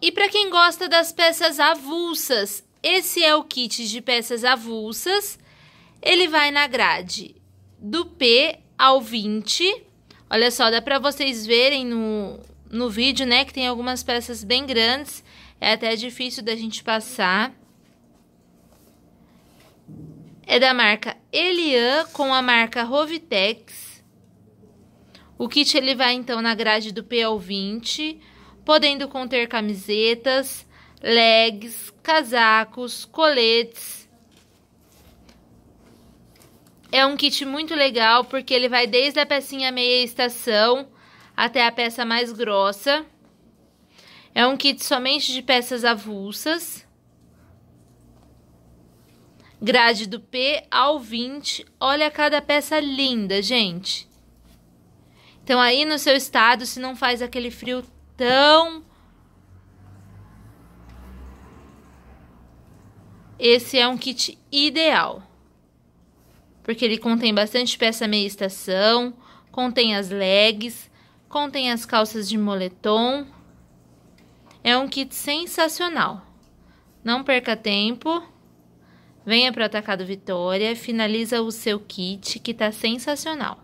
E para quem gosta das peças avulsas, esse é o kit de peças avulsas. Ele vai na grade do P ao 20. Olha só, dá para vocês verem no, no vídeo, né, que tem algumas peças bem grandes. É até difícil da gente passar. É da marca Elian com a marca Rovitex. O kit ele vai então na grade do P ao 20, podendo conter camisetas, legs, casacos, coletes, é um kit muito legal porque ele vai desde a pecinha meia estação até a peça mais grossa. É um kit somente de peças avulsas. Grade do P ao 20. Olha cada peça linda, gente. Então, aí no seu estado, se não faz aquele frio tão... Esse é um kit ideal porque ele contém bastante peça meia estação, contém as legs, contém as calças de moletom. É um kit sensacional. Não perca tempo. Venha para o Atacado Vitória, finaliza o seu kit que tá sensacional.